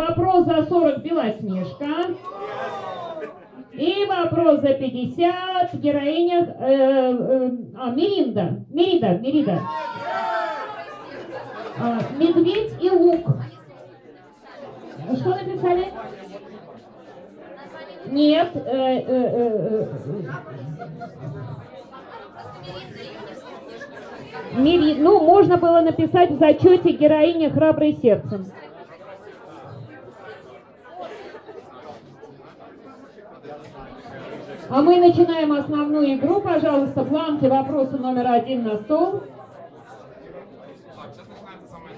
вопрос за 40 Белоснежка. И вопрос за 50 героиня э, э, а, Меринда. Мерида, Мерида. А, медведь и лук. Что написали? Нет. Э, э, э, э, Мири... Ну, можно было написать в зачете героиня храброй сердцем. А мы начинаем основную игру. Пожалуйста, планки вопросы номер один на стол. Сейчас начинается самое